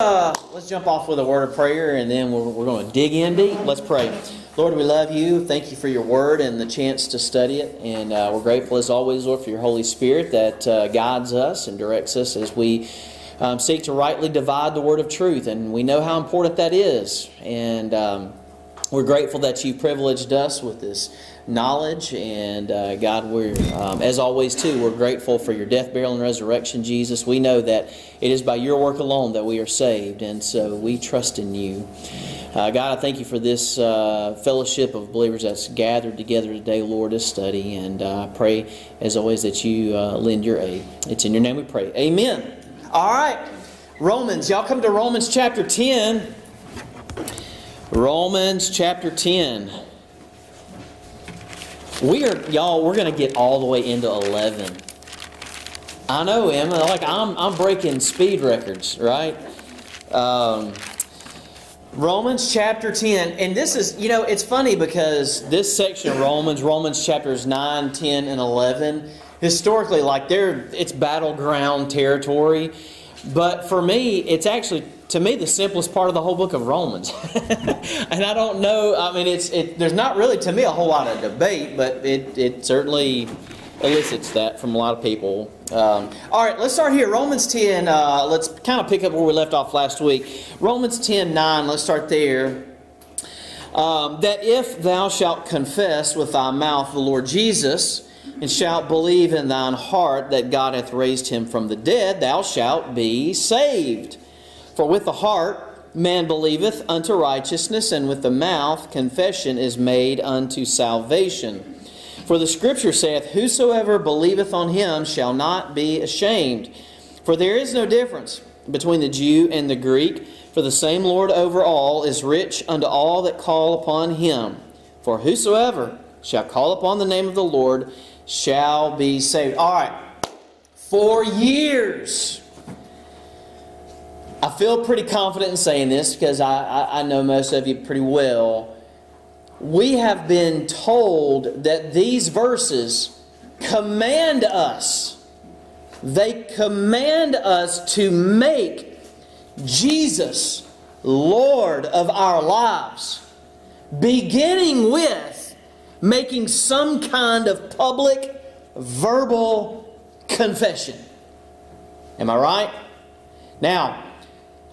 Uh, let's jump off with a word of prayer and then we're, we're going to dig in deep. Let's pray. Lord, we love you. Thank you for your word and the chance to study it. And uh, we're grateful as always, Lord, for your Holy Spirit that uh, guides us and directs us as we um, seek to rightly divide the word of truth. And we know how important that is. And um, we're grateful that you privileged us with this knowledge. And uh, God, we're, um, as always, too, we're grateful for your death, burial, and resurrection, Jesus. We know that it is by your work alone that we are saved, and so we trust in you. Uh, God, I thank you for this uh, fellowship of believers that's gathered together today, Lord, to study. And uh, I pray, as always, that you uh, lend your aid. It's in your name we pray. Amen. All right. Romans. Y'all come to Romans chapter 10. Romans chapter 10. We are, y'all, we're going to get all the way into 11. I know, Emma. Like, I'm, I'm breaking speed records, right? Um, Romans chapter 10. And this is, you know, it's funny because this section of Romans, Romans chapters 9, 10, and 11, historically, like, they're, it's battleground territory. But for me, it's actually to me the simplest part of the whole book of Romans. and I don't know. I mean, it's it, there's not really to me a whole lot of debate, but it it certainly elicits that from a lot of people. Um, all right, let's start here. Romans 10. Uh, let's kind of pick up where we left off last week. Romans 10 9. Let's start there. Um, that if thou shalt confess with thy mouth the Lord Jesus and shalt believe in thine heart that God hath raised him from the dead, thou shalt be saved. For with the heart man believeth unto righteousness, and with the mouth confession is made unto salvation. For the Scripture saith, Whosoever believeth on him shall not be ashamed. For there is no difference between the Jew and the Greek, for the same Lord over all is rich unto all that call upon him. For whosoever shall call upon the name of the Lord shall be saved. All right. For years, I feel pretty confident in saying this because I, I, I, know most of you pretty well. We have been told that these verses command us, they command us to make Jesus Lord of our lives, beginning with making some kind of public verbal confession. Am I right? Now,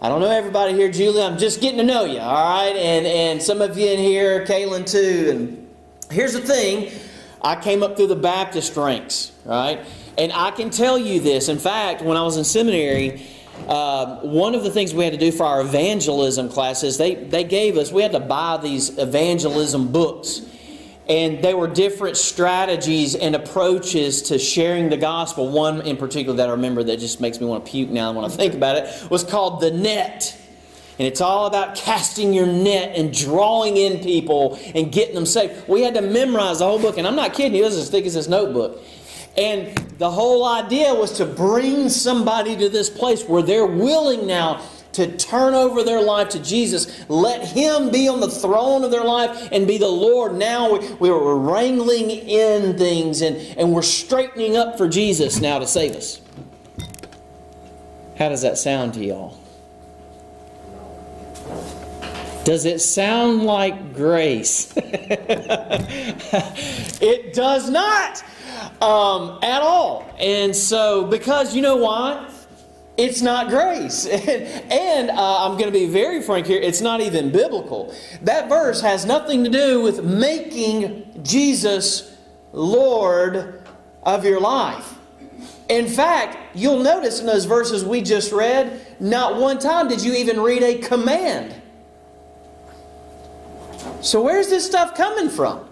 I don't know everybody here, Julie. I'm just getting to know you, all right? And and some of you in here, Kaylin too. And here's the thing: I came up through the Baptist ranks, right? And I can tell you this. In fact, when I was in seminary, uh, one of the things we had to do for our evangelism classes, they they gave us we had to buy these evangelism books and there were different strategies and approaches to sharing the gospel. One in particular that I remember that just makes me want to puke now when I think about it was called the net. And it's all about casting your net and drawing in people and getting them saved. We had to memorize the whole book, and I'm not kidding you, it was as thick as this notebook. And the whole idea was to bring somebody to this place where they're willing now to turn over their life to Jesus. Let Him be on the throne of their life and be the Lord. Now we, we're wrangling in things and, and we're straightening up for Jesus now to save us. How does that sound to y'all? Does it sound like grace? it does not um, at all. And so, because you know why? It's not grace. And, uh, I'm going to be very frank here, it's not even biblical. That verse has nothing to do with making Jesus Lord of your life. In fact, you'll notice in those verses we just read, not one time did you even read a command. So, where's this stuff coming from?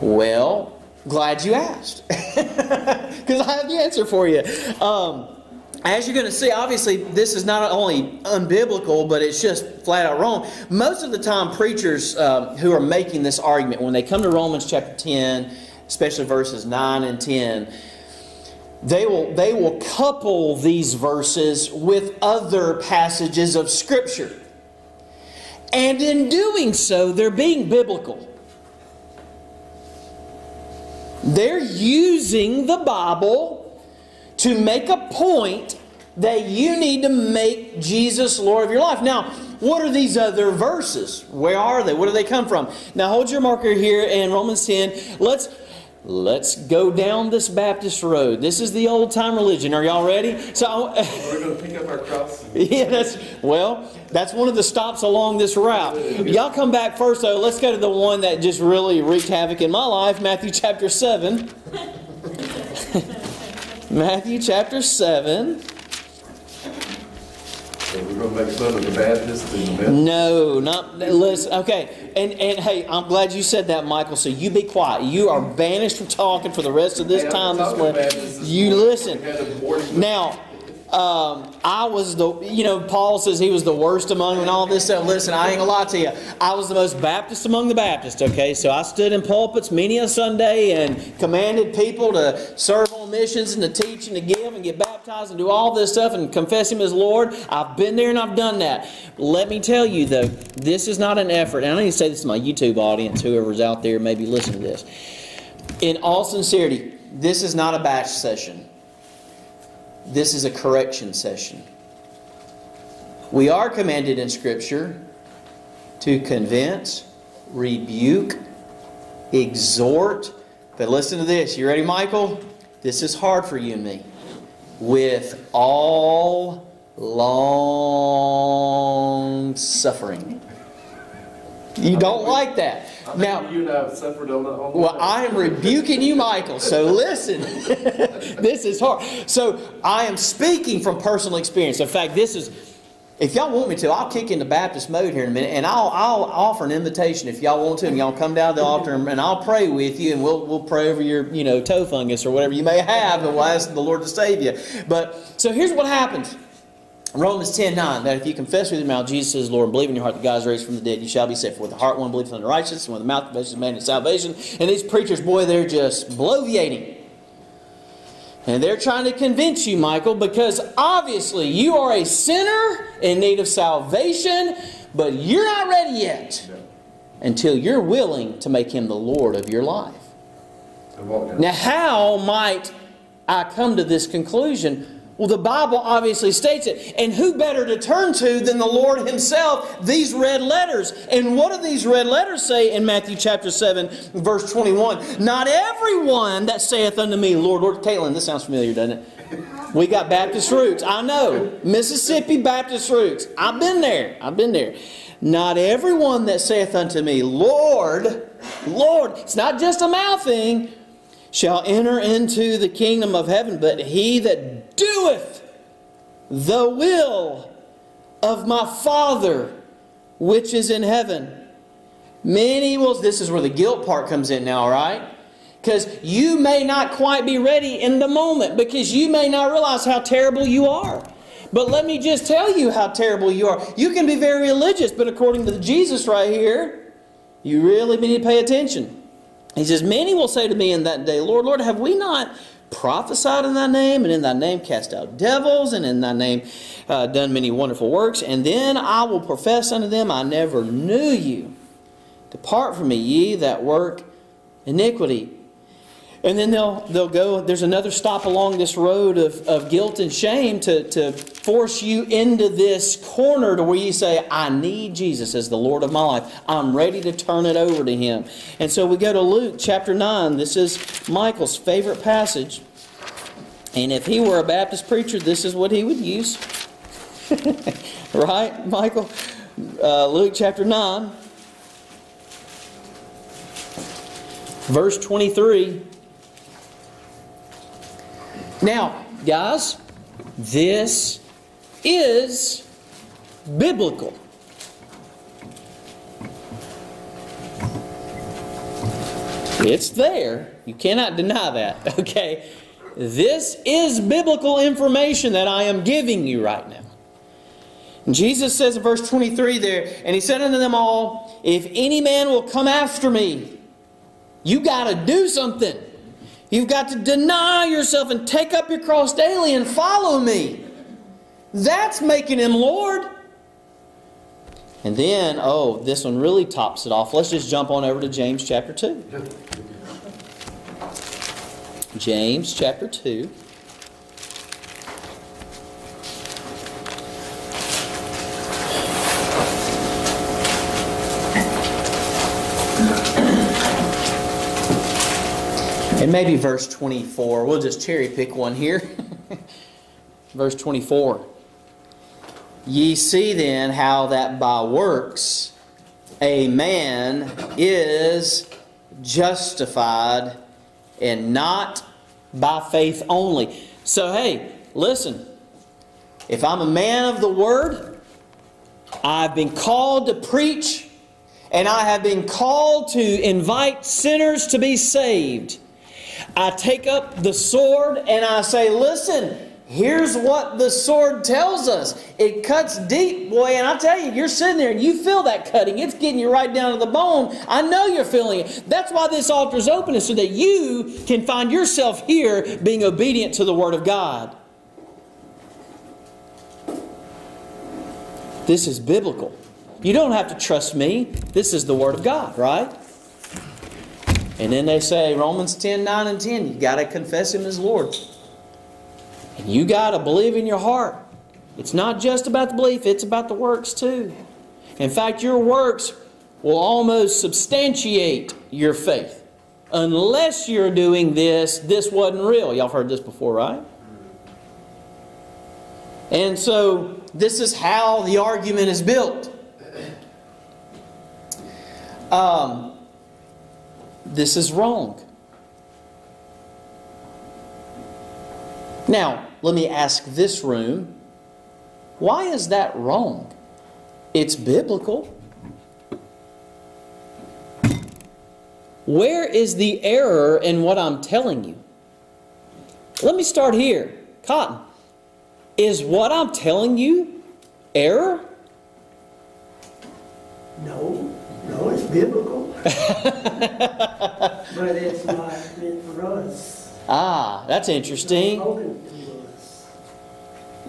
Well, Glad you asked. Because I have the answer for you. Um, as you're going to see, obviously, this is not only unbiblical, but it's just flat out wrong. Most of the time, preachers um, who are making this argument, when they come to Romans chapter 10, especially verses 9 and 10, they will, they will couple these verses with other passages of Scripture. And in doing so, they're being biblical. They're using the Bible to make a point that you need to make Jesus Lord of your life. Now, what are these other verses? Where are they? Where do they come from? Now, hold your marker here in Romans 10. Let's let's go down this Baptist road. This is the old time religion. Are y'all ready? So we're going to pick up our cross. yeah, that's well, that's one of the stops along this route. Y'all come back first though. Let's go to the one that just really wreaked havoc in my life, Matthew chapter 7. Matthew chapter 7. So we're going to make fun of the Baptists and the No, not listen. Okay, and and hey, I'm glad you said that, Michael. So you be quiet. You are banished from talking for the rest of this Hey, time. I'm This talking morning. Baptists this You morning. listen. We had a morning- Now, um, I was the, you know, Paul says he was the worst among and all this stuff. Listen, I ain't gonna lie to you. I was the most Baptist among the Baptists, okay? So I stood in pulpits many a Sunday and commanded people to serve on missions and to teach and to give and get baptized and do all this stuff and confess Him as Lord. I've been there and I've done that. Let me tell you, though, this is not an effort. And I need to say this to my YouTube audience, whoever's out there maybe listening to this. In all sincerity, this is not a bash session. This is a correction session. We are commanded in Scripture to convince, rebuke, exhort. But listen to this. You ready, Michael? This is hard for you and me. With all long suffering. You don't like that. Now, you and I have suffered on the well, I am rebuking you, Michael. So listen. this is hard. So I am speaking from personal experience. In fact, this is. If y'all want me to, I'll kick into Baptist mode here in a minute, and I'll, I'll offer an invitation if y'all want to, and y'all come down to the altar, and, and I'll pray with you, and we'll, we'll pray over your, you know, toe fungus or whatever you may have, and we'll ask the Lord to save you. But so here's what happens. Romans 10 9, that if you confess with your mouth Jesus is Lord and believe in your heart that God is raised from the dead, you shall be saved. For with the heart one believes unto righteousness, and with the mouth confession is made unto salvation. And these preachers, boy, they're just bloviating. And they're trying to convince you, Michael, because obviously you are a sinner in need of salvation, but you're not ready yet until you're willing to make Him the Lord of your life. I walked down. Now, how might I come to this conclusion? Well, the Bible obviously states it. And who better to turn to than the Lord Himself? These red letters. And what do these red letters say in Matthew chapter 7, verse 21? Not everyone that saith unto me, Lord, Lord, Caitlin, this sounds familiar, doesn't it? We got Baptist roots. I know. Mississippi Baptist roots. I've been there. I've been there. Not everyone that saith unto me, Lord, Lord. It's not just a mouth thing shall enter into the kingdom of heaven, but he that doeth the will of my Father which is in heaven. Many will, this is where the guilt part comes in now, right? Because you may not quite be ready in the moment because you may not realize how terrible you are. But let me just tell you how terrible you are. You can be very religious, but according to Jesus right here, you really need to pay attention. He says, Many will say to me in that day, Lord, Lord, have we not prophesied in thy name, and in thy name cast out devils, and in thy name uh, done many wonderful works? And then I will profess unto them, I never knew you. Depart from me, ye that work iniquity. And then they'll, they'll go, there's another stop along this road of, of guilt and shame to, to force you into this corner to where you say, I need Jesus as the Lord of my life. I'm ready to turn it over to Him. And so we go to Luke chapter 9. This is Michael's favorite passage. And if he were a Baptist preacher, this is what he would use. right, Michael? Uh, Luke chapter 9, verse 23. Now, guys, this is biblical. It's there. You cannot deny that, okay? This is biblical information that I am giving you right now. Jesus says in verse 23 there, and he said unto them all, If any man will come after me, you got to do something. You've got to deny yourself and take up your cross daily and follow me. That's making him Lord. And then, oh, this one really tops it off. Let's just jump on over to James chapter 2. James chapter 2. And maybe verse 24. We'll just cherry pick one here. verse 24. Ye see then how that by works a man is justified and not by faith only. So, hey, listen. If I'm a man of the word, I've been called to preach, and I have been called to invite sinners to be saved. I take up the sword and I say, listen, here's what the sword tells us. It cuts deep, boy, and I tell you, you're sitting there and you feel that cutting. It's getting you right down to the bone. I know you're feeling it. That's why this altar is open, is so that you can find yourself here being obedient to the Word of God. This is biblical. You don't have to trust me. This is the Word of God, right? And then they say, Romans 10 9 and 10, you got to confess Him as Lord. And you got to believe in your heart. It's not just about the belief, it's about the works too. In fact, your works will almost substantiate your faith. Unless you're doing this, this wasn't real. Y'all heard this before, right? And so, this is how the argument is built. Um, this is wrong. Now, let me ask this room why is that wrong? It's biblical. Where is the error in what I'm telling you? Let me start here. Cotton, is what I'm telling you error? No, no, it's biblical. But it's not meant for us. Ah, that's interesting. Spoken to us.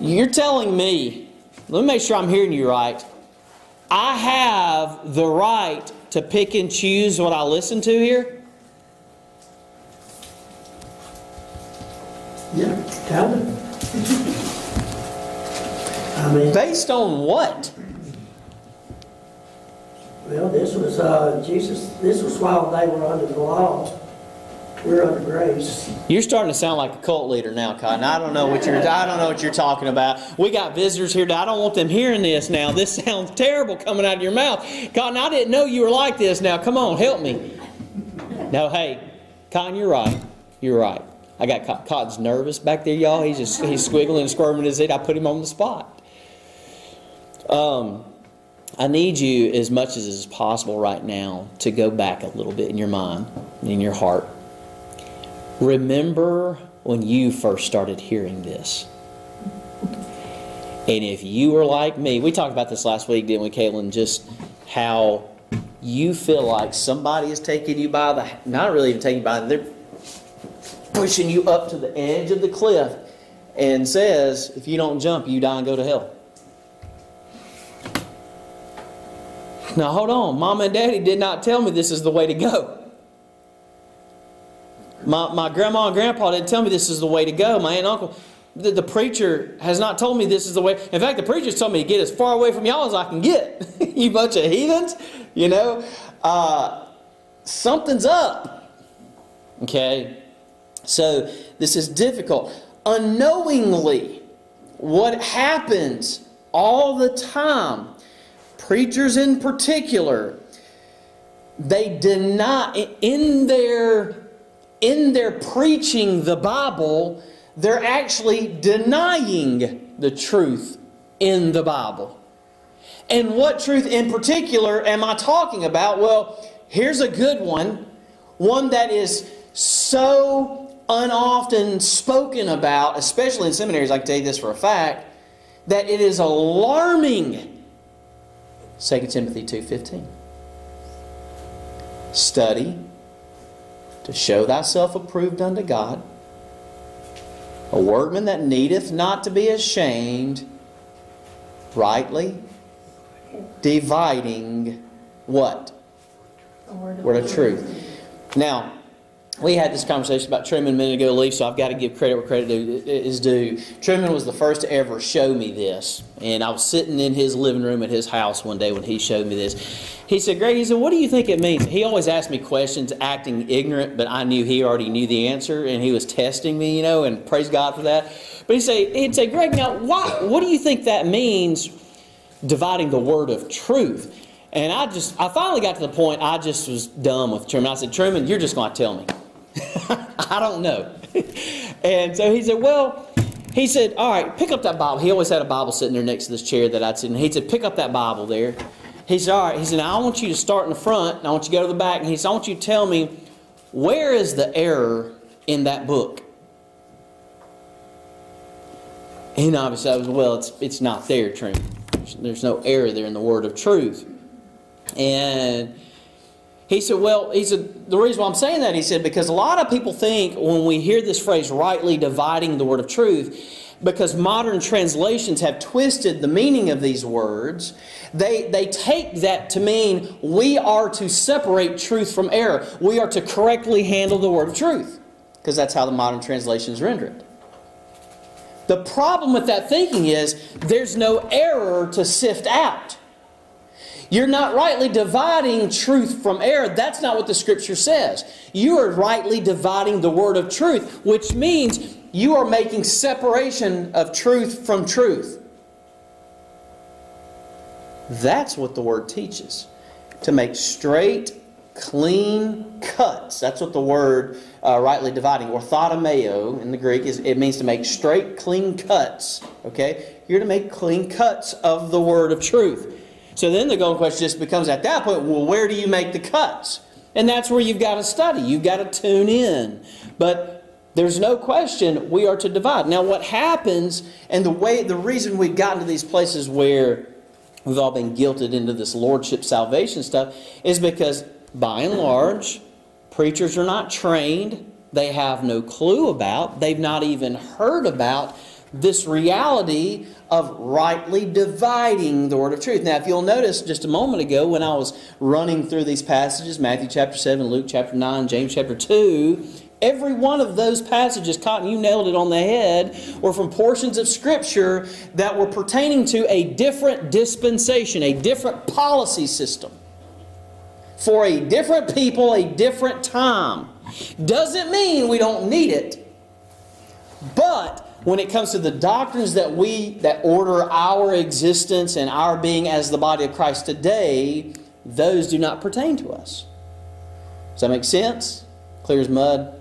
You're telling me, let me make sure I'm hearing you right. I have the right to pick and choose what I listen to here? Yeah, kind of. I mean, Based on what? Well, this was, uh, Jesus, this was while they were under the law. We're under grace. You're starting to sound like a cult leader now, Cotton. I don't know what you're I don't know what you're talking about. We got visitors here. I don't want them hearing this now. This sounds terrible coming out of your mouth. Cotton, I didn't know you were like this. Now, come on, help me. No, hey, Cotton, you're right. You're right. I got Cotton- Cotton's nervous back there, y'all. He's just he's squiggling and squirming his head. I put him on the spot. Um, I need you as much as is possible right now to go back a little bit in your mind, in your heart. Remember when you first started hearing this. And if you were like me, we talked about this last week, didn't we, Caitlin? Just how you feel like somebody is taking you by the, not really even taking you by, they're pushing you up to the edge of the cliff and says, if you don't jump, you die and go to hell. Now hold on, mom and daddy did not tell me this is the way to go. My, my grandma and grandpa didn't tell me this is the way to go. My aunt and uncle, the, the preacher has not told me this is the way. In fact, the preacher's told me to get as far away from y'all as I can get. you bunch of heathens, you know. Uh, something's up. Okay? So this is difficult. Unknowingly, what happens all the time, preachers in particular, they deny in their in their preaching the Bible, they're actually denying the truth in the Bible. And what truth in particular am I talking about? Well, here's a good one, one that is so unoften spoken about, especially in seminaries, I can tell you this for a fact, that it is alarming. 2 Timothy 2.15 Study to show thyself approved unto God, a workman that needeth not to be ashamed, rightly dividing what? Word of truth. Now, we had this conversation about Truman a minute ago, Lee, so I've got to give credit where credit is due. Truman was the first to ever show me this. And I was sitting in his living room at his house one day when he showed me this. He said, Greg, he said, what do you think it means? He always asked me questions acting ignorant, but I knew he already knew the answer, and he was testing me, you know, and praise God for that. But he'd say, he'd say Greg, now, why, what do you think that means, dividing the word of truth? And I just, I finally got to the point I just was dumb with Truman. I said, Truman, you're just going to tell me. I don't know. and so he said, Well, he said, All right, pick up that Bible. He always had a Bible sitting there next to this chair that I'd sit in. He said, Pick up that Bible there. He said, All right. He said, Now I want you to start in the front and I want you to go to the back. And he said, I want you to tell me where is the error in that book? And obviously I was, Well, it's, it's not there, Truman. There's no error there in the word of truth. And he said, Well, he said, the reason why I'm saying that, he said, because a lot of people think when we hear this phrase, rightly dividing the word of truth, because modern translations have twisted the meaning of these words, they, they take that to mean we are to separate truth from error. We are to correctly handle the word of truth, because that's how the modern translations render it. The problem with that thinking is there's no error to sift out. You're not rightly dividing truth from error. That's not what the scripture says. You are rightly dividing the word of truth, which means you are making separation of truth from truth. That's what the word teaches. To make straight, clean cuts. That's what the word uh, rightly dividing, orthotomeo in the Greek, is it means to make straight, clean cuts. Okay? You're to make clean cuts of the word of truth. So then the golden question just becomes at that point, well, where do you make the cuts? And that's where you've got to study. You've got to tune in. But there's no question we are to divide. Now, what happens, and the way, the reason we've gotten to these places where we've all been guilted into this lordship salvation stuff is because, by and large, preachers are not trained. They have no clue about. They've not even heard about this reality of rightly dividing the word of truth. Now, if you'll notice just a moment ago when I was running through these passages Matthew chapter 7, Luke chapter 9, James chapter 2 every one of those passages, Cotton, you nailed it on the head, were from portions of Scripture that were pertaining to a different dispensation, a different policy system. For a different people, a different time. Doesn't mean we don't need it, but when it comes to the doctrines that we that order our existence and our being as the body of Christ today, those do not pertain to us. Does that make sense? Clear as mud.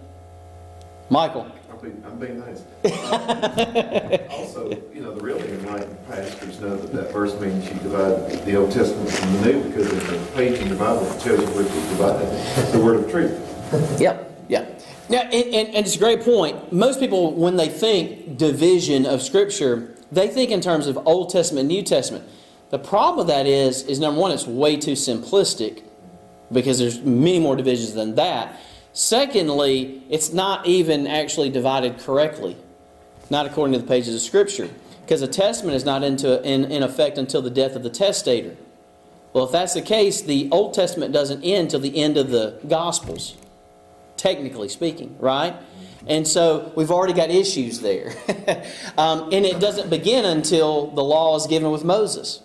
Michael. I'm being, I'm being nice. Uh, also, you know, the really enlightened pastors know that that verse means you divide the Old Testament from the New because in the page in the Bible it tells you which is divided, the word of truth. Yep, yeah. And, and, and, it's a great point. Most people, when they think division of Scripture, they think in terms of Old Testament, and New Testament. The problem with that is, is number one, it's way too simplistic because there's many more divisions than that. Secondly, it's not even actually divided correctly, not according to the pages of Scripture, because a testament is not into, in, in effect until the death of the testator. Well, if that's the case, the Old Testament doesn't end till the end of the Gospels technically speaking, right? And so we've already got issues there. um, and it doesn't begin until the law is given with Moses.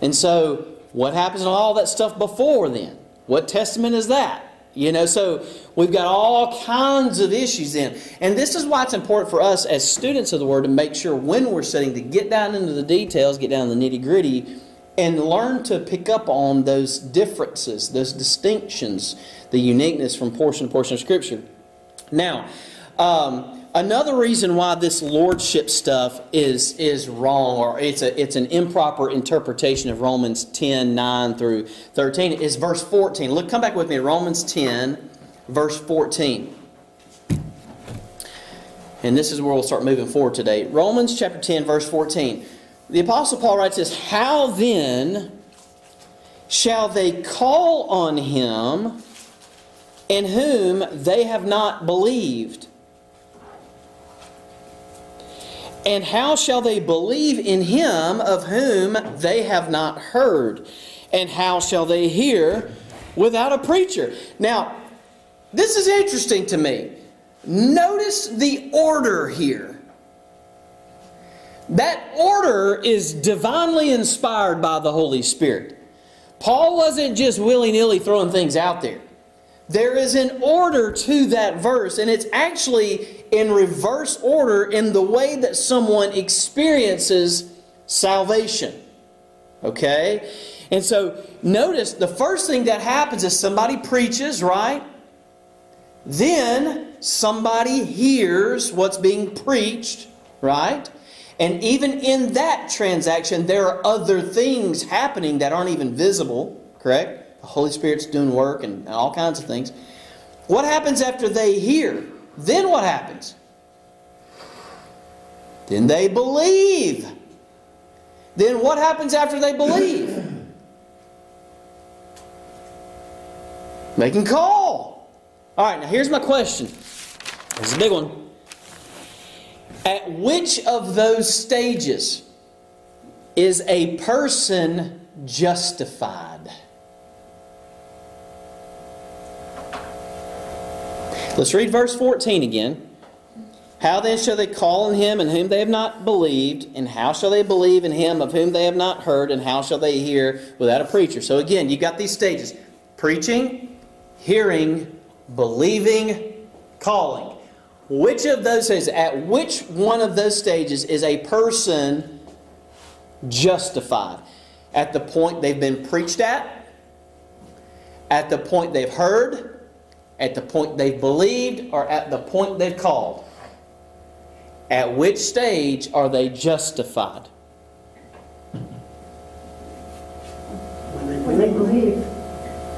And so what happens to all that stuff before then? What testament is that? You know, so we've got all kinds of issues in. And this is why it's important for us as students of the Word to make sure when we're studying to get down into the details, get down to the nitty gritty, and learn to pick up on those differences, those distinctions, the uniqueness from portion to portion of Scripture. Now, um, another reason why this lordship stuff is is wrong, or it's a it's an improper interpretation of Romans 10, 9 through 13, is verse 14. Look, come back with me, Romans 10, verse 14. And this is where we'll start moving forward today. Romans chapter 10, verse 14. The Apostle Paul writes this How then shall they call on him in whom they have not believed? And how shall they believe in him of whom they have not heard? And how shall they hear without a preacher? Now, this is interesting to me. Notice the order here. That order is divinely inspired by the Holy Spirit. Paul wasn't just willy nilly throwing things out there. There is an order to that verse, and it's actually in reverse order in the way that someone experiences salvation. Okay? And so notice the first thing that happens is somebody preaches, right? Then somebody hears what's being preached, right? And even in that transaction, there are other things happening that aren't even visible, correct? The Holy Spirit's doing work and all kinds of things. What happens after they hear? Then what happens? Then they believe. Then what happens after they believe? They can call. All right, now here's my question. This is a big one. At which of those stages is a person justified? Let's read verse 14 again. How then shall they call on him in whom they have not believed? And how shall they believe in him of whom they have not heard? And how shall they hear without a preacher? So again, you've got these stages preaching, hearing, believing, calling. Which of those stages, at which one of those stages is a person justified? At the point they've been preached at? At the point they've heard? At the point they've believed? Or at the point they've called? At which stage are they justified? When they believe, believe,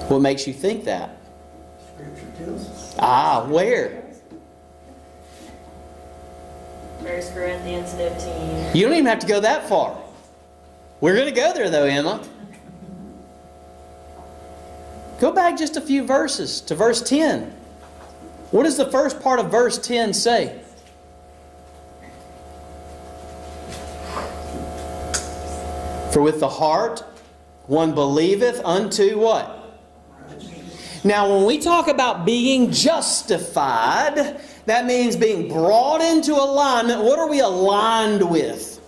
What makes you think that? Scripture tells us. Ah, where? First Corinthians 15. You don't even have to go that far. We're going to go there, though, Emma. Go back just a few verses to verse 10. What does the first part of verse 10 say? For with the heart one believeth unto what? Now, when we talk about being justified, that means being brought into alignment. What are we aligned with?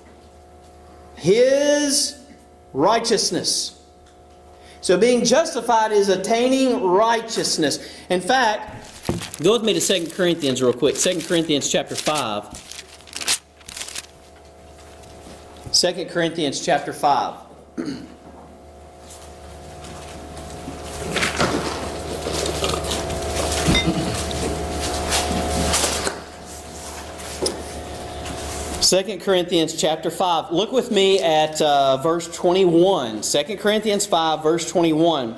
His righteousness. So, being justified is attaining righteousness. In fact, go with me to 2 Corinthians real quick. 2 Corinthians chapter 5. 2 Corinthians chapter 5. Second Corinthians chapter 5. Look with me at uh, verse 21. 2 Corinthians 5, verse 21.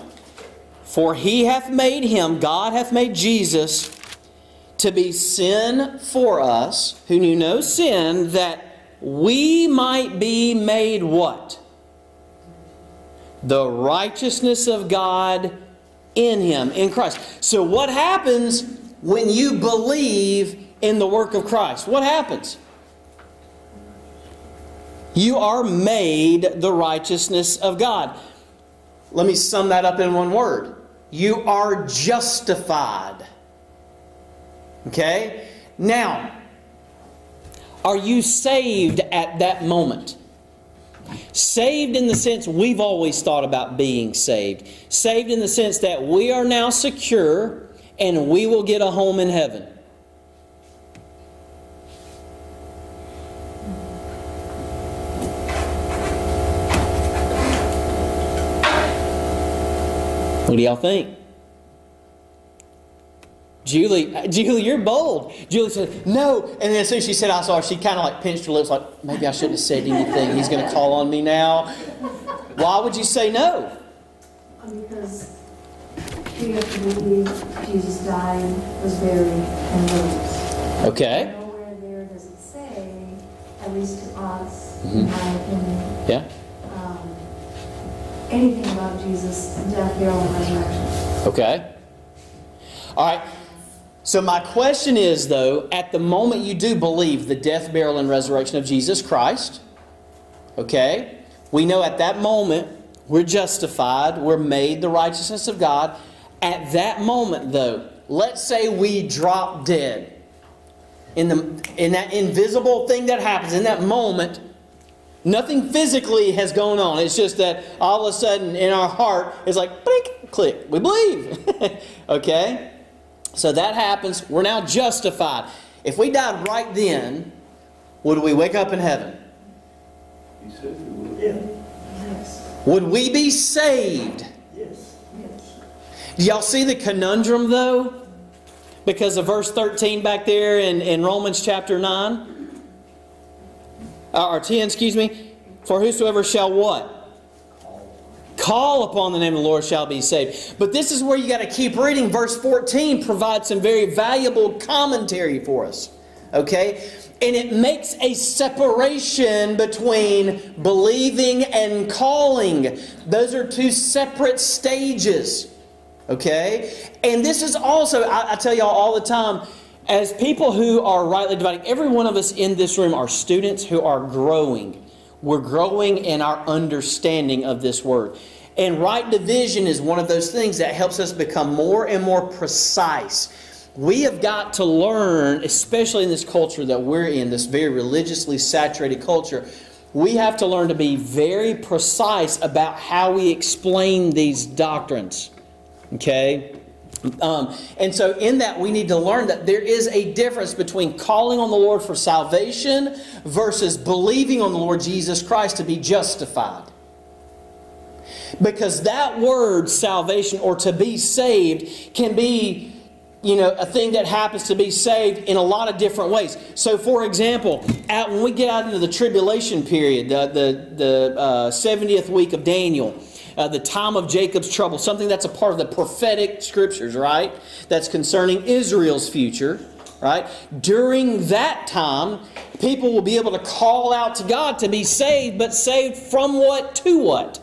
For he hath made him, God hath made Jesus, to be sin for us, who knew no sin, that we might be made what? The righteousness of God in him, in Christ. So, what happens when you believe in the work of Christ? What happens? You are made the righteousness of God. Let me sum that up in one word. You are justified. Okay? Now, are you saved at that moment? Saved in the sense we've always thought about being saved. Saved in the sense that we are now secure and we will get a home in heaven. What do y'all think? Julie, Julie, you're bold. Julie said, no. And then as soon as she said, I saw her, she kind of like pinched her lips, like, maybe I shouldn't have said anything. He's going to call on me now. Why would you say no? because we have to believe Jesus died, was buried, and rose. Okay. Nowhere there does it say, at least to us, Mhm. in my opinion, Yeah? Anything about Jesus' death, burial, and resurrection. Okay. All right. So, my question is, though, at the moment you do believe the death, burial, and resurrection of Jesus Christ, okay, we know at that moment we're justified, we're made the righteousness of God. At that moment, though, let's say we drop dead. In, the, in that invisible thing that happens, in that moment, nothing physically has gone on. It's just that all of a sudden in our heart, it's like, blink, click, we believe. okay? So that happens. We're now justified. If we died right then, would we wake up in heaven? You said you would. Yeah, Yes, Would we be saved? yes. yes. Do y'all see the conundrum though? Because of verse 13 back there in, in Romans chapter 9? Uh, or 10, excuse me. For whosoever shall what? Call upon the name of the Lord shall be saved. But this is where you got to keep reading. Verse 14 provides some very valuable commentary for us. Okay? And it makes a separation between believing and calling. Those are two separate stages. Okay? And this is also, I, I tell y'all all the time, as people who are rightly dividing, every one of us in this room are students who are growing. We're growing in our understanding of this word. And right division is one of those things that helps us become more and more precise. We have got to learn, especially in this culture that we're in, this very religiously saturated culture, we have to learn to be very precise about how we explain these doctrines. Okay? Um, and so, in that, we need to learn that there is a difference between calling on the Lord for salvation versus believing on the Lord Jesus Christ to be justified. Because that word, salvation, or to be saved, can be you know, a thing that happens to be saved in a lot of different ways. So, for example, out, when we get out into the tribulation period, the, the, the uh, 70th week of Daniel, uh, the time of Jacob's trouble, something that's a part of the prophetic scriptures, right? That's concerning Israel's future, right? During that time, people will be able to call out to God to be saved, but saved from what to what?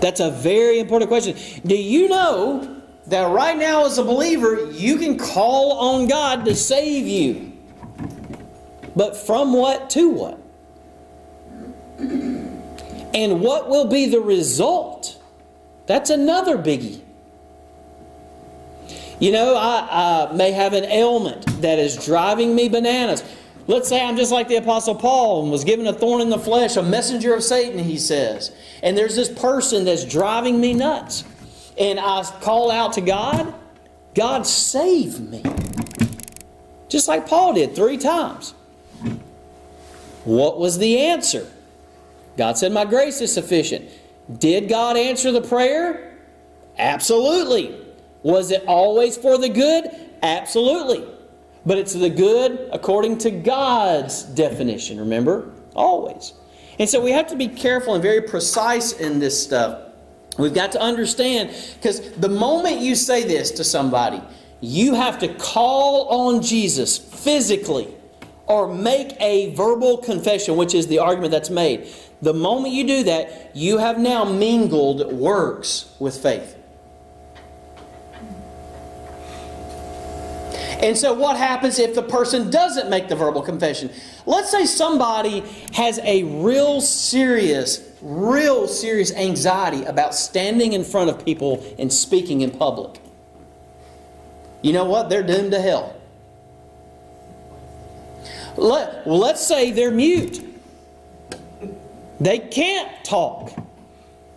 That's a very important question. Do you know that right now, as a believer, you can call on God to save you? But from what to what? And what will be the result? That's another biggie. You know, I, may have an ailment that is driving me bananas. Let's say I'm just like the Apostle Paul and was given a thorn in the flesh, a messenger of Satan, he says. And there's this person that's driving me nuts. And I call out to God, God save me. Just like Paul did three times. What was the answer? God said, My grace is sufficient. Did God answer the prayer? Absolutely. Was it always for the good? Absolutely. But it's the good according to God's definition, remember? Always. And so we have to be careful and very precise in this stuff. We've got to understand because the moment you say this to somebody, you have to call on Jesus physically or make a verbal confession, which is the argument that's made. The moment you do that, you have now mingled works with faith. And so, what happens if the person doesn't make the verbal confession? Let's say somebody has a real serious, real serious anxiety about standing in front of people and speaking in public. You know what? They're doomed to hell. Let, let's say they're mute. They can't talk.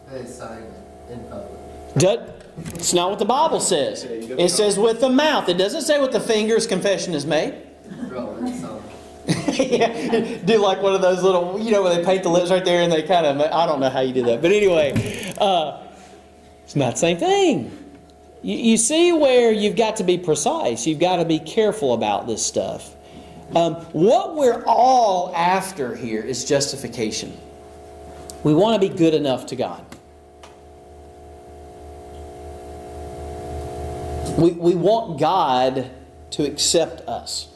They sign in public. Do- It's not what the Bible says. It says with the mouth. It doesn't say with the fingers confession is made. Yeah, do like one of those little, you know, where they paint the lips right there and they kind of, I don't know how you do that. But anyway, uh, it's not the same thing. You, you see where you've got to be precise. You've got to be careful about this stuff. Um, what we're all after here is justification. We want to be good enough to God. We, we want God to accept us.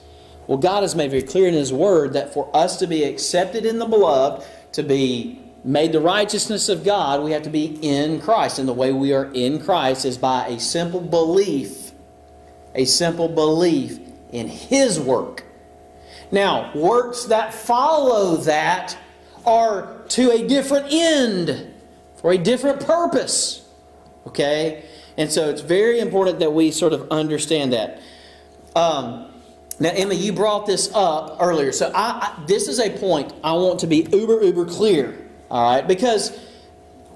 Well, God has made very clear in His Word that for us to be accepted in the beloved, to be made the righteousness of God, we have to be in Christ. And the way we are in Christ is by a simple belief, a simple belief in His work. Now, works that follow that are to a different end, for a different purpose. Okay? And so it's very important that we sort of understand that. Um, now, Emma, you brought this up earlier. So I, I, this is a point I want to be uber, uber clear. All right? Because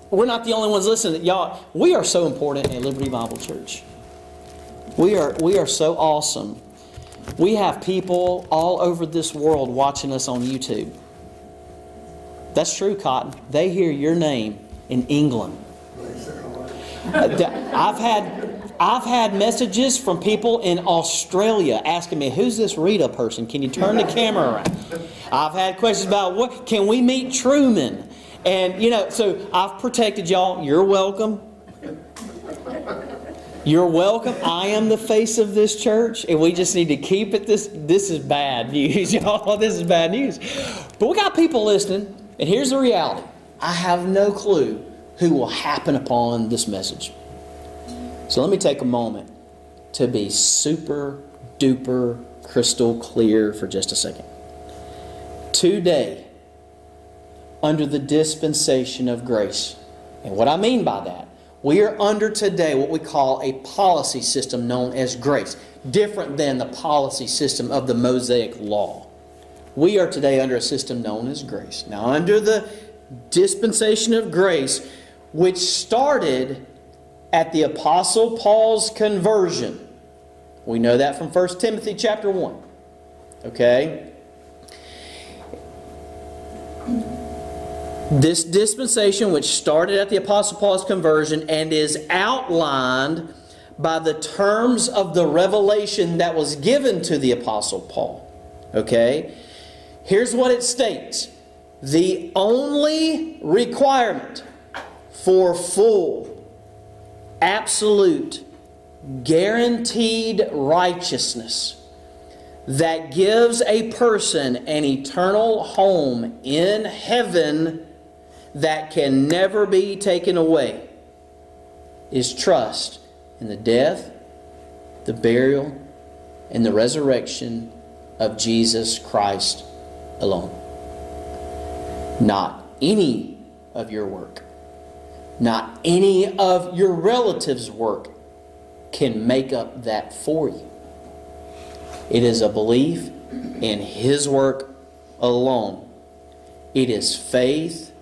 we're not the only ones listening. Y'all, we are so important at Liberty Bible Church. We are, we are so awesome. We have people all over this world watching us on YouTube. That's true, Cotton. They hear your name in England. Uh, I've had I've had messages from people in Australia asking me, "Who's this Rita person? Can you turn the camera around?" I've had questions about what can we meet Truman, and you know, so I've protected y'all. You're welcome. You're welcome. I am the face of this church, and we just need to keep it this. This is bad news, y'all. This is bad news. But we got people listening, and here's the reality: I have no clue who will happen upon this message. So let me take a moment to be super duper crystal clear for just a second. Today, under the dispensation of grace, and what I mean by that, we are under today what we call a policy system known as grace, different than the policy system of the Mosaic Law. We are today under a system known as grace. Now, under the dispensation of grace, which started at the apostle Paul's conversion. We know that from 1 Timothy chapter 1. Okay? This dispensation which started at the apostle Paul's conversion and is outlined by the terms of the revelation that was given to the apostle Paul. Okay? Here's what it states. The only requirement for full, absolute, guaranteed righteousness that gives a person an eternal home in heaven that can never be taken away is trust in the death, the burial, and the resurrection of Jesus Christ alone. Not any of your work not any of your relatives' work can make up that for you. It is a belief in His work alone. It is faith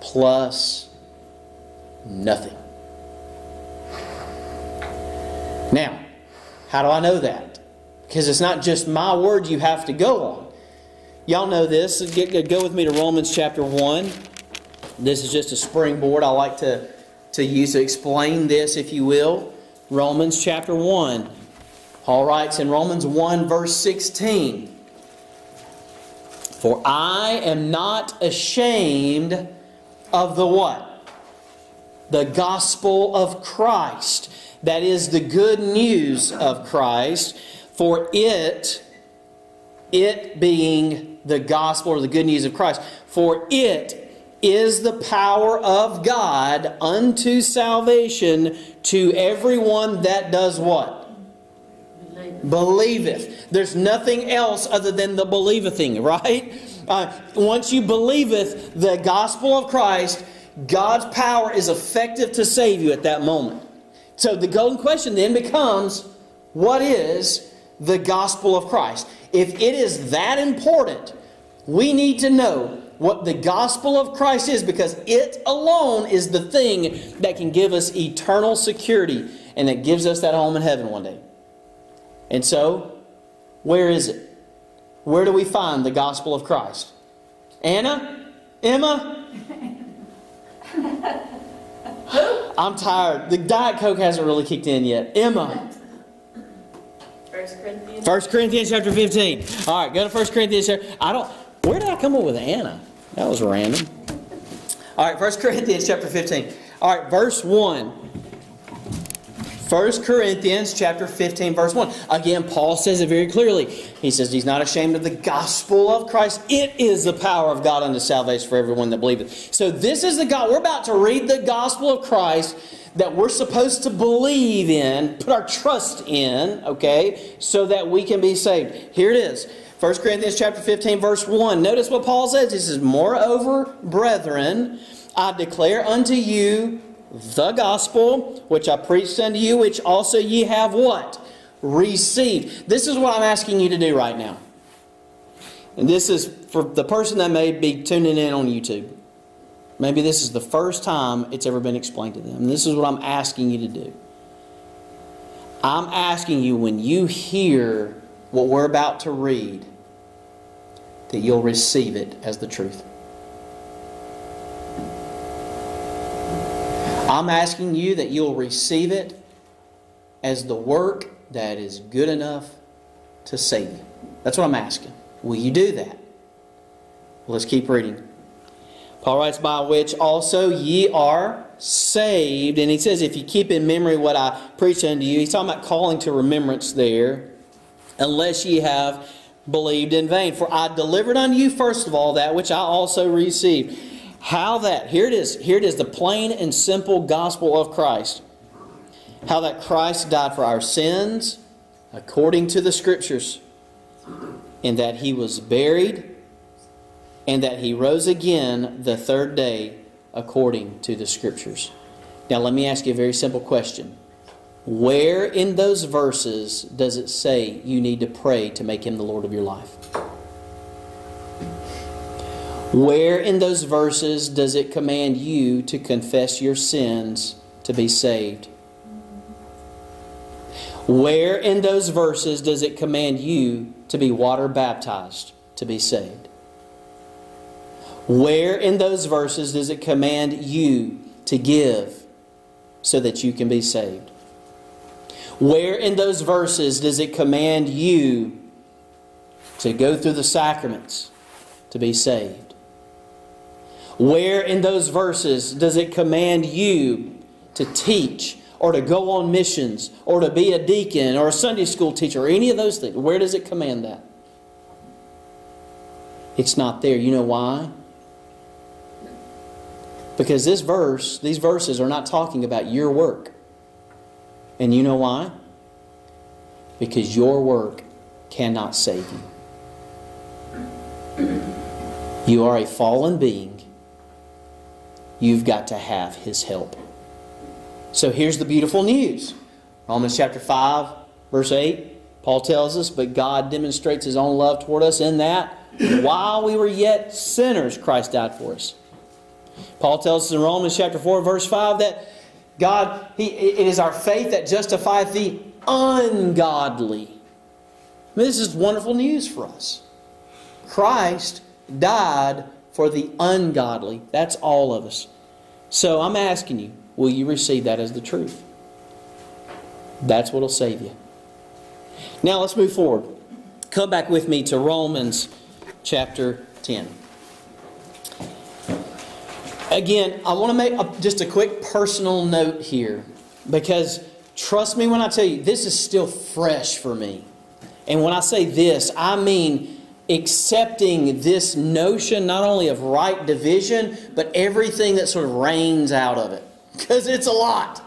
plus nothing. Now, how do I know that? Because it's not just my word you have to go on. Y'all know this. Go with me to Romans chapter 1. This is just a springboard I like to, to use to explain this, if you will. Romans chapter 1. Paul writes in Romans 1, verse 16 For I am not ashamed of the what? The gospel of Christ. That is the good news of Christ. For it, it being the gospel or the good news of Christ, for it is the power of God unto salvation to everyone that does what? Believeth. There's nothing else other than the believething, right? Uh, once you believeth the gospel of Christ, God's power is effective to save you at that moment. So the golden question then becomes what is the gospel of Christ? If it is that important, we need to know what the gospel of Christ is because it alone is the thing that can give us eternal security and that gives us that home in heaven one day. And so, where is it? Where do we find the gospel of Christ? Anna? Emma? I'm tired. The Diet Coke hasn't really kicked in yet. Emma. 1 Corinthians. 1 Corinthians chapter 15. All right, go to 1 Corinthians chapter. I don't. Where did I come up with Anna? That was random. All right, 1 Corinthians chapter 15. All right, verse 1. 1 Corinthians chapter 15, verse 1. Again, Paul says it very clearly. He says he's not ashamed of the gospel of Christ. It is the power of God unto salvation for everyone that believeth. So this is the God. We're about to read the gospel of Christ that we're supposed to believe in, put our trust in, okay, so that we can be saved. Here it is. 1 Corinthians chapter 15, verse 1. Notice what Paul says. He says, Moreover, brethren, I declare unto you the gospel which I preached unto you, which also ye have what? Received. This is what I'm asking you to do right now. And this is for the person that may be tuning in on YouTube. Maybe this is the first time it's ever been explained to them. This is what I'm asking you to do. I'm asking you when you hear what we're about to read, that you'll receive it as the truth. I'm asking you that you'll receive it as the work that is good enough to save you. That's what I'm asking. Will you do that? Well, let's keep reading. Paul writes, By which also ye are saved. And he says, If you keep in memory what I preach unto you, he's talking about calling to remembrance there, unless ye have believed in vain. For I delivered unto you first of all that which I also received. How that, here it is, here it is, the plain and simple gospel of Christ. How that Christ died for our sins according to the Scriptures, and that he was buried, and that he rose again the third day according to the Scriptures. Now, let me ask you a very simple question. Where in those verses does it say you need to pray to make him the Lord of your life? Where in those verses does it command you to confess your sins to be saved? Where in those verses does it command you to be water baptized to be saved? Where in those verses does it command you to give so that you can be saved? Where in those verses does it command you to go through the sacraments to be saved? Where in those verses does it command you to teach or to go on missions or to be a deacon or a Sunday school teacher or any of those things? Where does it command that? It's not there. You know why? Because this verse, these verses are not talking about your work. And you know why? Because your work cannot save you. You are a fallen being. You've got to have His help. So here's the beautiful news Romans chapter 5, verse 8. Paul tells us, But God demonstrates His own love toward us in that while we were yet sinners, Christ died for us. Paul tells us in Romans chapter 4, verse 5 that God, he, it is our faith that justifieth the ungodly. I mean, this is wonderful news for us. Christ died for the ungodly. That's all of us. So I'm asking you, will you receive that as the truth? That's what will save you. Now let's move forward. Come back with me to Romans chapter 10. Again, I want to make a, just a quick personal note here because trust me when I tell you, this is still fresh for me. And when I say this, I mean accepting this notion not only of right division, but everything that sort of rains out of it. Because it's a lot.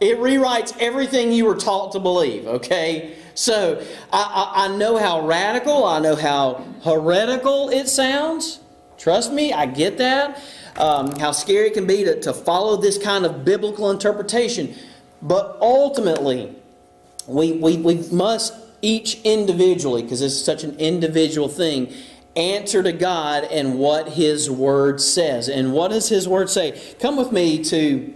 It rewrites everything you were taught to believe, okay? So I, I, I know how radical, I know how heretical it sounds. Trust me, I get that um, how scary it can be to, to follow this kind of biblical interpretation. But ultimately, we, we, we must each individually, because this is such an individual thing, answer to God and what His Word says. And what does His Word say? Come with me to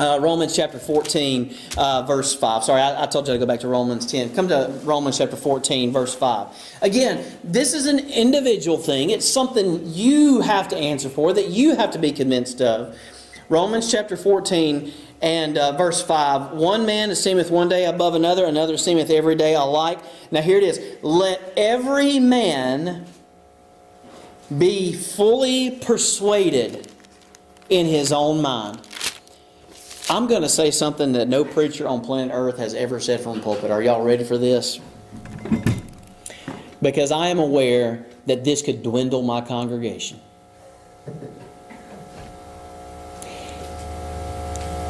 uh, Romans chapter 14, uh, verse 5. Sorry, I, I, told you to go back to Romans 10. Come to Romans chapter 14, verse 5. Again, this is an individual thing. It's something you have to answer for, that you have to be convinced of. Romans chapter 14 and uh, verse 5. One man esteemeth one day above another, another esteemeth every day alike. Now here it is. Let every man be fully persuaded in his own mind. I'm going to say something that no preacher on planet Earth has ever said from the pulpit. Are y'all ready for this? Because I am aware that this could dwindle my congregation.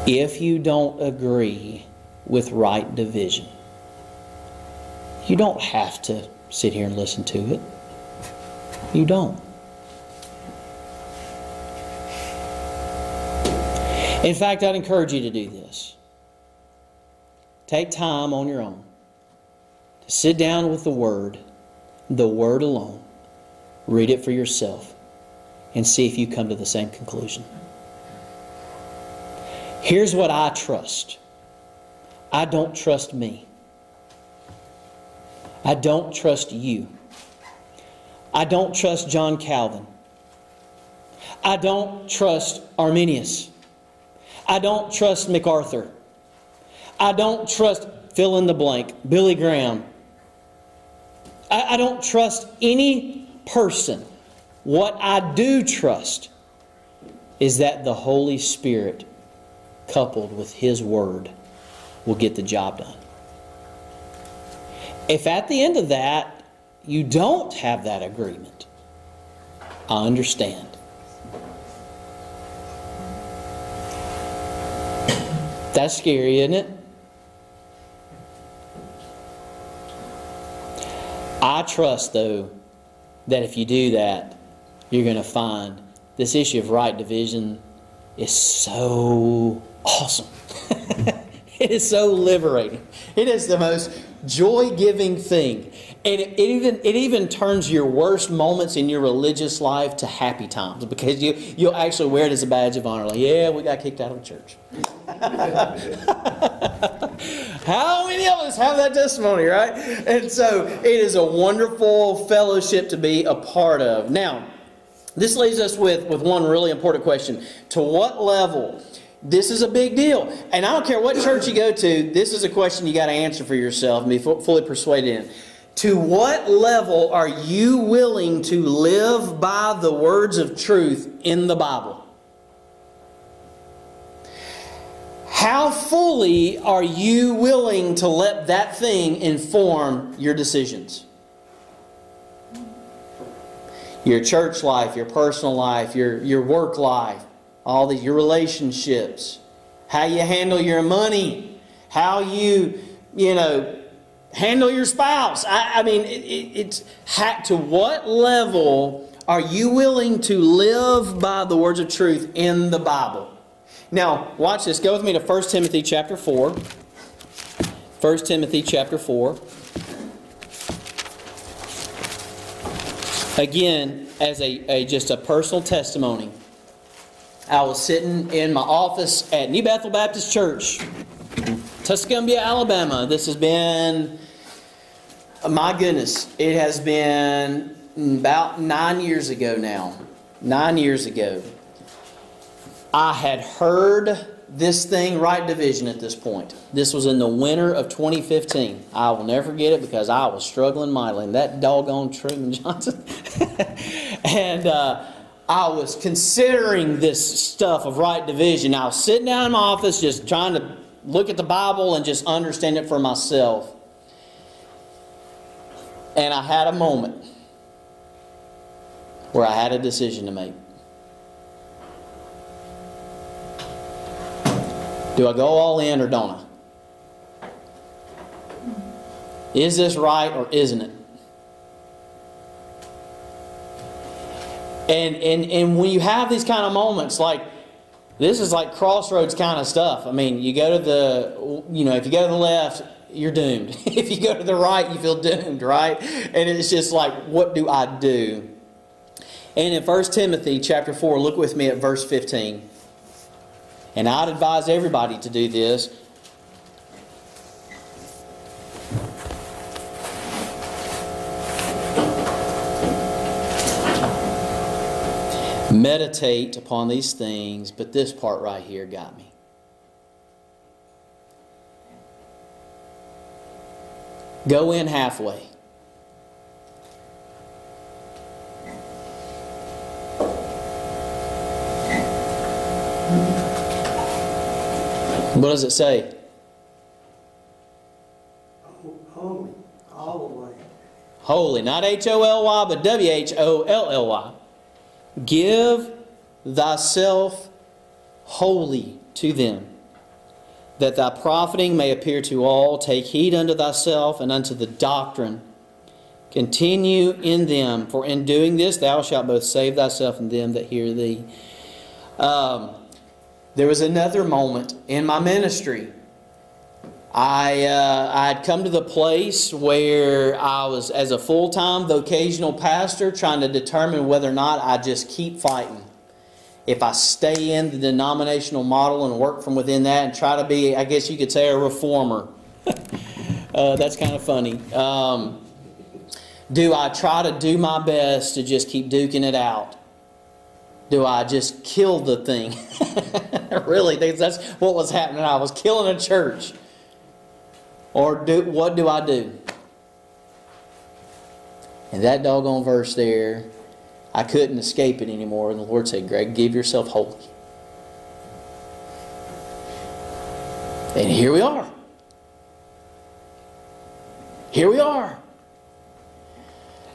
If you don't agree with right division, you don't have to sit here and listen to it. You don't. In fact, I'd encourage you to do this. Take time on your own to sit down with the Word, the Word alone, read it for yourself, and see if you come to the same conclusion. Here's what I trust I don't trust me, I don't trust you, I don't trust John Calvin, I don't trust Arminius. I don't trust MacArthur. I don't trust fill in the blank, Billy Graham. I, I don't trust any person. What I do trust is that the Holy Spirit, coupled with His Word, will get the job done. If at the end of that you don't have that agreement, I understand. That's scary, isn't it? I trust, though, that if you do that, you're going to find this issue of right division is so awesome. it is so liberating. It is the most joy giving thing. And it, it, even, it even turns your worst moments in your religious life to happy times because you, you'll actually wear it as a badge of honor. Like, yeah, we got kicked out of church. How many of us have that testimony, right? And so it is a wonderful fellowship to be a part of. Now, this leaves us with, with one really important question. To what level? This is a big deal. And I don't care what church you go to, this is a question you got to answer for yourself and be fully persuaded in. To what level are you willing to live by the words of truth in the Bible? How fully are you willing to let that thing inform your decisions? Your church life, your personal life, your, your work life, all your relationships, how you handle your money, how you, you know, handle your spouse. I, I mean, it, it, it's ha- to what level are you willing to live by the words of truth in the Bible? Now, watch this. Go with me to 1 Timothy chapter 4. 1 Timothy chapter 4. Again, as a, a just a personal testimony. I was sitting in my office at New Bethel Baptist Church, Tuscumbia, Alabama. This has been, my goodness, it has been about nine years ago now. Nine years ago. I had heard this thing, right division, at this point. This was in the winter of 2015. I will never forget it because I was struggling mightily. And that doggone Truman Johnson. and uh, I was considering this stuff of right division. I was sitting down in my office just trying to look at the Bible and just understand it for myself. And I had a moment where I had a decision to make. Do I go all in or don't I? Is this right or isn't it? And, and, and when you have these kind of moments, like this is like crossroads kind of stuff. I mean, you go to the, you know, if you go to the left, you're doomed. if you go to the right, you feel doomed, right? And it's just like, what do I do? And in 1 Timothy chapter 4, look with me at verse 15. And I'd advise everybody to do this. Meditate upon these things, but this part right here got me. Go in halfway. What does it say? Wholly, all the way. Wholly, not H O L Y, but W H O L L Y. Give thyself wholly to them, that thy profiting may appear to all. Take heed unto thyself and unto the doctrine. Continue in them, for in doing this thou shalt both save thyself and them that hear thee. Um, There was another moment in my ministry. I uh, I had come to the place where I was, as a full time vocational pastor, trying to determine whether or not I just keep fighting. If I stay in the denominational model and work from within that and try to be, I guess you could say, a reformer. uh, that's kind of funny. Um, do I try to do my best to just keep duking it out? Do I just kill the thing? really, that's what was happening. I was killing a church. Or do what do I do? And that doggone verse there, I couldn't escape it anymore. And the Lord said, Greg, give yourself wholly. And here we are. Here we are.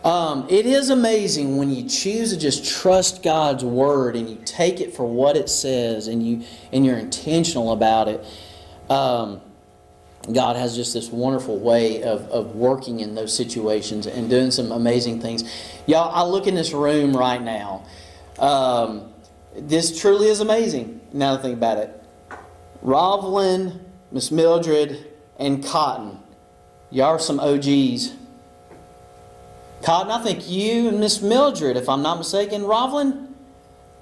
Um, it is amazing when you choose to just trust God's word and you take it for what it says and you and you're intentional about it. Um, God has just this wonderful way of, of working in those situations and doing some amazing things. Y'all, I look in this room right now. Um, this truly is amazing now that think about it. Rovlin, Miss Mildred, and Cotton. Y'all are some OGs. Cotton, I think you and Miss Mildred, if I'm not mistaken, Rovlin.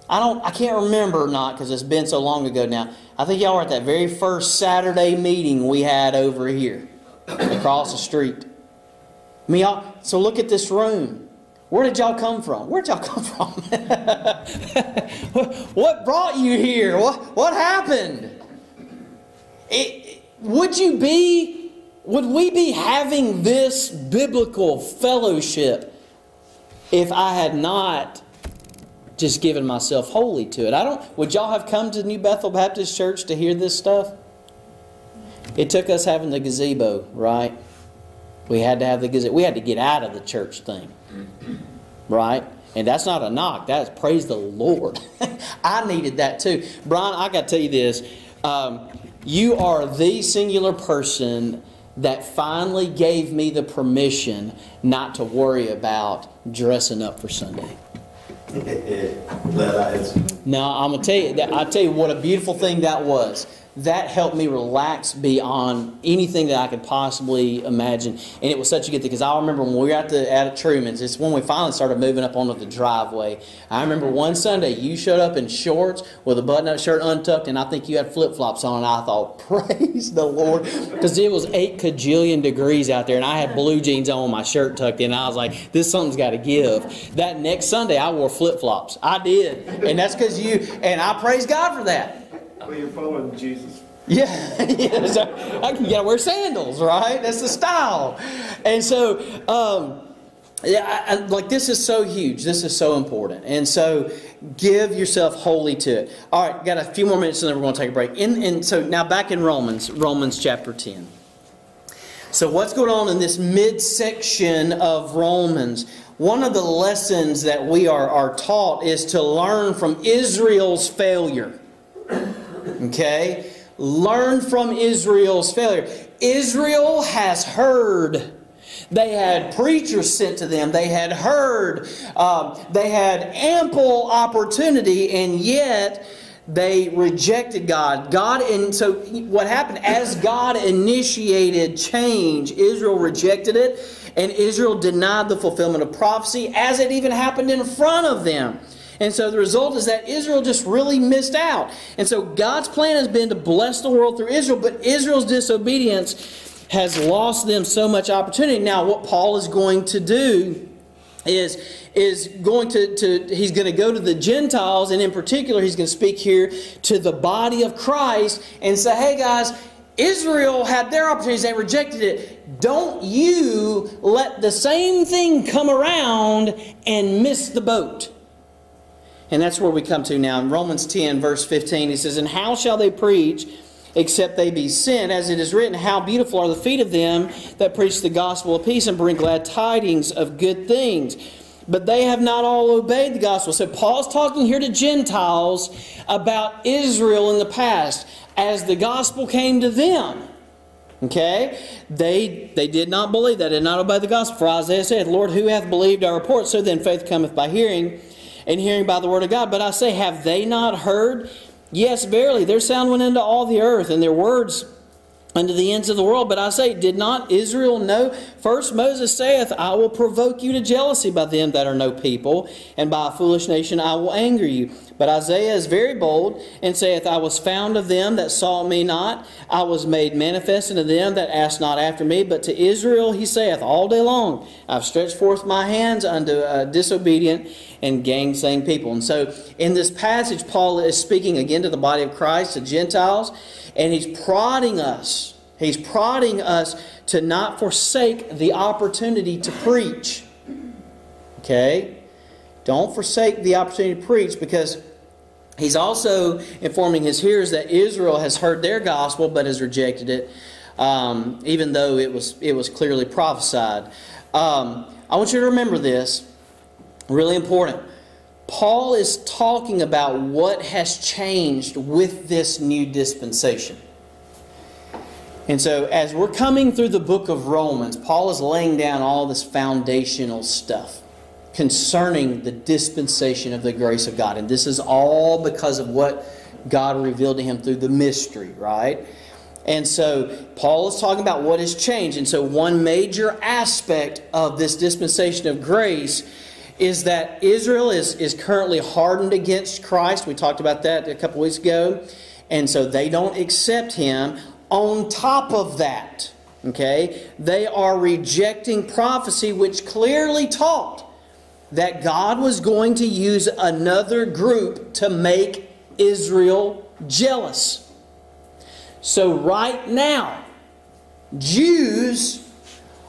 I don't, I can't remember not because it's been so long ago now. I think y'all were at that very first Saturday meeting we had over here, across the street. I mean, y'all, so look at this room. Where did y'all come from? Where'd y'all come from? what brought you here? What, what happened? It, would you be, would we be having this biblical fellowship if I had not just given myself wholly to it? I don't, would y'all have come to New Bethel Baptist Church to hear this stuff? It took us having the gazebo, right? We had to have the gazebo. We had to get out of the church thing, right? And that's not a knock. That's praise the Lord. I needed that too. Brian, I got to tell you this. Um, you are the singular person that finally gave me the permission not to worry about dressing up for Sunday. Now I'm gonna tell you that I tell you what a beautiful thing that was. That helped me relax beyond anything that I could possibly imagine, and it was such a good thing because I remember when we were at the at Truman's. It's when we finally started moving up onto the driveway. I remember one Sunday you showed up in shorts with a button-up shirt untucked, and I think you had flip-flops on. And I thought, praise the Lord, because it was eight cajillion degrees out there, and I had blue jeans on, my shirt tucked in. I was like, this something's got to give. That next Sunday I wore flip-flops. I did, and that's because you. And I praise God for that. Well, you're following Jesus. Yeah, I can gotta wear sandals, right? That's the style. And so, um, yeah, I, I, like this is so huge. This is so important. And so, give yourself wholly to it. All right, got a few more minutes, and then we're going to take a break. In, and so now back in Romans, Romans chapter ten. So what's going on in this midsection of Romans? One of the lessons that we are, are taught is to learn from Israel's failure. Okay? Learn from Israel's failure. Israel has heard. They had preachers sent to them. They had heard. Um, they had ample opportunity, and yet they rejected God. God, and so what happened as God initiated change, Israel rejected it, and Israel denied the fulfillment of prophecy as it even happened in front of them. And so the result is that Israel just really missed out. And so God's plan has been to bless the world through Israel, but Israel's disobedience has lost them so much opportunity. Now, what Paul is going to do is is going to, to he's going to go to the gentiles and in particular he's going to speak here to the body of christ and say hey guys israel had their opportunities they rejected it don't you let the same thing come around and miss the boat and that's where we come to now. In Romans 10, verse 15, he says, And how shall they preach except they be sent? As it is written, How beautiful are the feet of them that preach the gospel of peace and bring glad tidings of good things. But they have not all obeyed the gospel. So Paul's talking here to Gentiles about Israel in the past as the gospel came to them. Okay? They they did not believe they did not obey the gospel. For Isaiah said, Lord, who hath believed our report? So then faith cometh by hearing and hearing by the word of God. But I say, have they not heard? Yes, verily, their sound went into all the earth, and their words unto the ends of the world. But I say, did not Israel know? First Moses saith, I will provoke you to jealousy by them that are no people, and by a foolish nation I will anger you. But Isaiah is very bold, and saith, I was found of them that saw me not, I was made manifest unto them that asked not after me. But to Israel he saith all day long, I've stretched forth my hands unto a disobedient and gainsaying people. And so in this passage, Paul is speaking again to the body of Christ, to Gentiles, and he's prodding us. He's prodding us to not forsake the opportunity to preach. Okay? Don't forsake the opportunity to preach because he's also informing his hearers that Israel has heard their gospel but has rejected it, um, even though it was, it was clearly prophesied. Um, I want you to remember this, really important. Paul is talking about what has changed with this new dispensation. And so, as we're coming through the book of Romans, Paul is laying down all this foundational stuff concerning the dispensation of the grace of God. And this is all because of what God revealed to him through the mystery, right? And so Paul is talking about what has changed. And so one major aspect of this dispensation of grace is that Israel is, is currently hardened against Christ. We talked about that a couple weeks ago. And so they don't accept him. On top of that, okay, they are rejecting prophecy which clearly taught that God was going to use another group to make Israel jealous. So, right now, Jews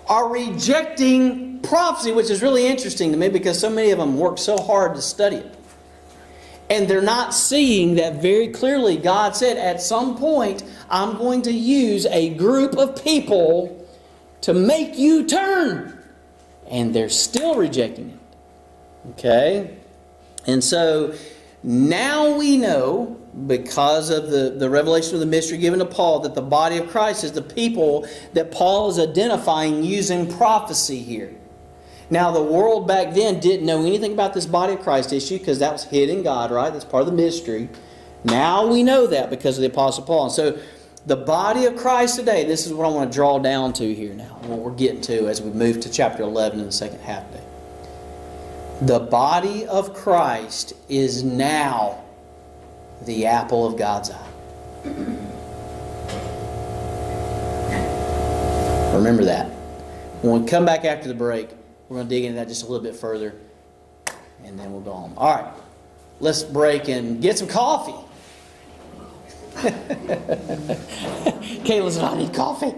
are rejecting prophecy, which is really interesting to me because so many of them work so hard to study it. And they're not seeing that very clearly. God said, at some point, I'm going to use a group of people to make you turn. And they're still rejecting it. Okay? And so now we know, because of the, the revelation of the mystery given to Paul, that the body of Christ is the people that Paul is identifying using prophecy here. Now, the world back then didn't know anything about this body of Christ issue because that was hidden God, right? That's part of the mystery. Now we know that because of the Apostle Paul. And so, the body of Christ today, this is what I want to draw down to here now, what we're getting to as we move to chapter 11 in the second half day. The body of Christ is now the apple of God's eye. Remember that. When we come back after the break, we're going to dig into that just a little bit further, and then we'll go on. All right, let's break and get some coffee. Kayla said, I need coffee.